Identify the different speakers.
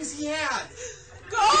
Speaker 1: things he had.
Speaker 2: Go!